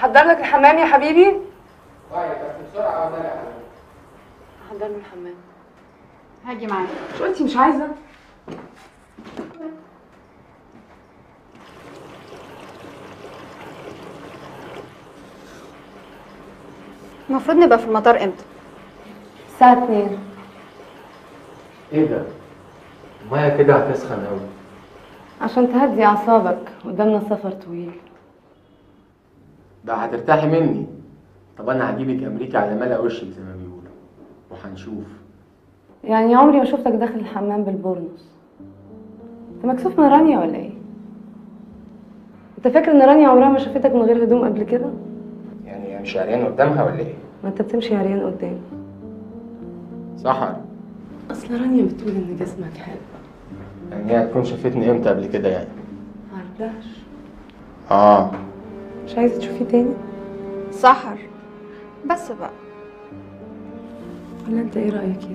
احضر لك الحمام يا حبيبي؟ طيب بس بسرعة وأنا لا احضر له الحمام. هاجي معاك. مش قلتي مش عايزة؟ المفروض نبقى في المطار إمتى؟ الساعة 2 إيه ده؟ المية كده هتسخن قوي عشان تهدي أعصابك. قدامنا سفر طويل. ده هترتاحي مني. طب أنا هجيبك أمريكا على ملا وشك زي ما بيقولوا وهنشوف. يعني عمري ما شفتك داخل الحمام بالبورنوس أنت مكسوف من رانيا ولا إيه؟ أنت فاكر إن رانيا عمرها ما شافتك من غير هدوم قبل كده؟ يعني مش عريان قدامها ولا إيه؟ ما أنت بتمشي عريان قدام. سحر. أصل رانيا بتقول إن جسمك حلو. يعني هي هتكون شافتني إمتى قبل كده يعني؟ معرفهاش آه. مش عايزة تشوفيه تاني؟ سحر بس بقى. ولا انت إيه رأيك يا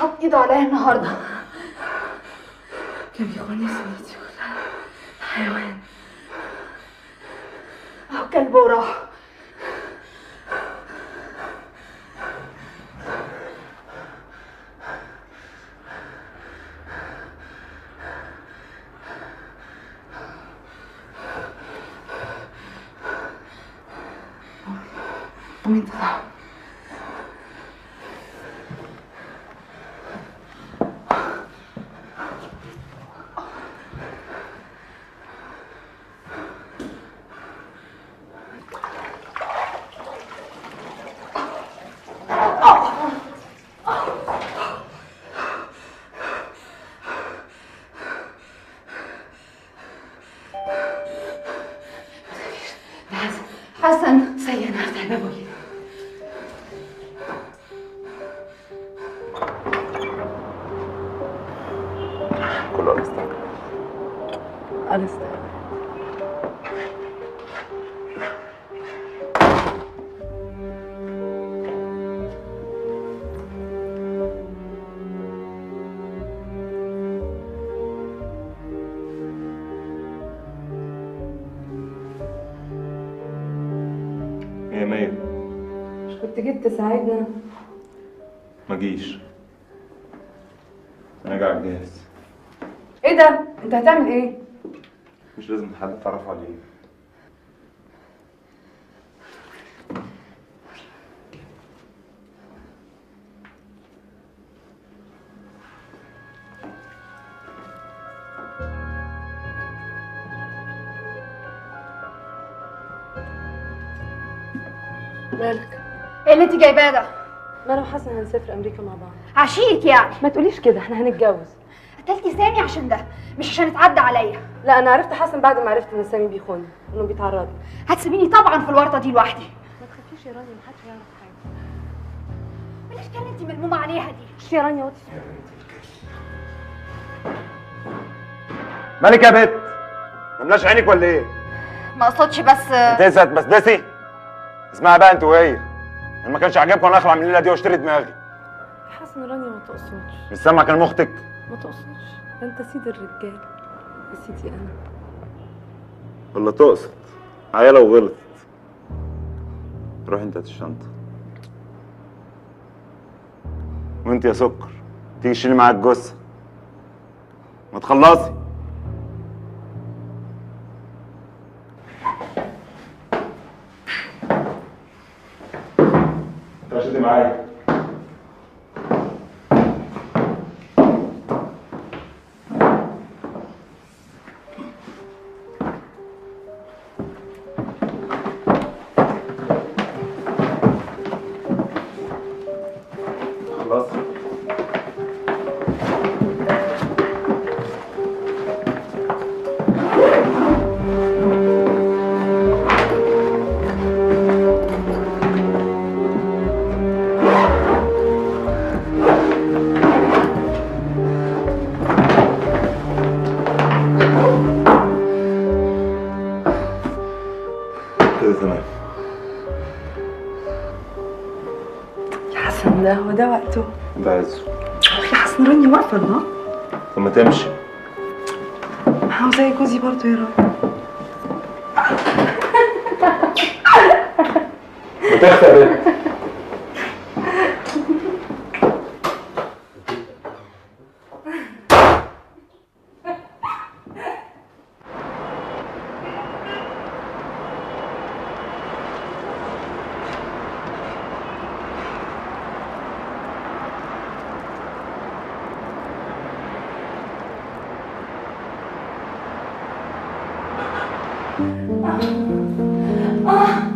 حاط ايده عليا النهارده. كان بيخوني سنتي حيوان. اهو كلب وراح. مين بعد حسن سيئا هذا بگی. كله أنستاك أنستاك مية مية مش كنت جيت تساعدنا؟ ما جيش. أنا قاعد جاهز إيه ده؟ أنت هتعمل إيه؟ مش لازم حد يتعرف عليه. مالك؟ إيه اللي انت جايباه ده؟ ما أنا وحسن هنسافر أمريكا مع بعض. عشيك يعني. ما تقوليش كده إحنا هنتجوز. قتلتي سامي عشان ده مش عشان اتعدى عليا. لا أنا عرفت حسن بعد ما عرفت إن سامي بيخوني إنه بيتعرض. لي. هتسيبيني طبعا في الورطة دي لوحدي. ما تخافيش يا رانيا محدش يعرف حاجة. بلاش كان انت ملمومة عليها دي. مش يا رانيا وطي. مالك يا بت مملاش عينك ولا إيه؟ ما أقصدش بس تنسى تبسبسي اسمعها بقى انت وهي. إن ما كانش عاجبكم أنا أخلع من الليلة دي وأشتري دماغي. حسن رانيا ما تقصدش. مش سامع كلام أختك؟ ما تقصدش. أنت سيد الرجال. يا سيدي أنا. ولا تقصد. عيالة وغلط روح أنت هات الشنطه وأنت يا سكر. تيجي تشيلي معاك جثة. ما تخلصي. vai. كده تمام يا حسن ده هو ده وقته؟ ده عايزه يا حسن رانيا واقفه الله. طب ما تمشي. هو زي جوزي برضه يا رانيا بتخفى يا بنت آه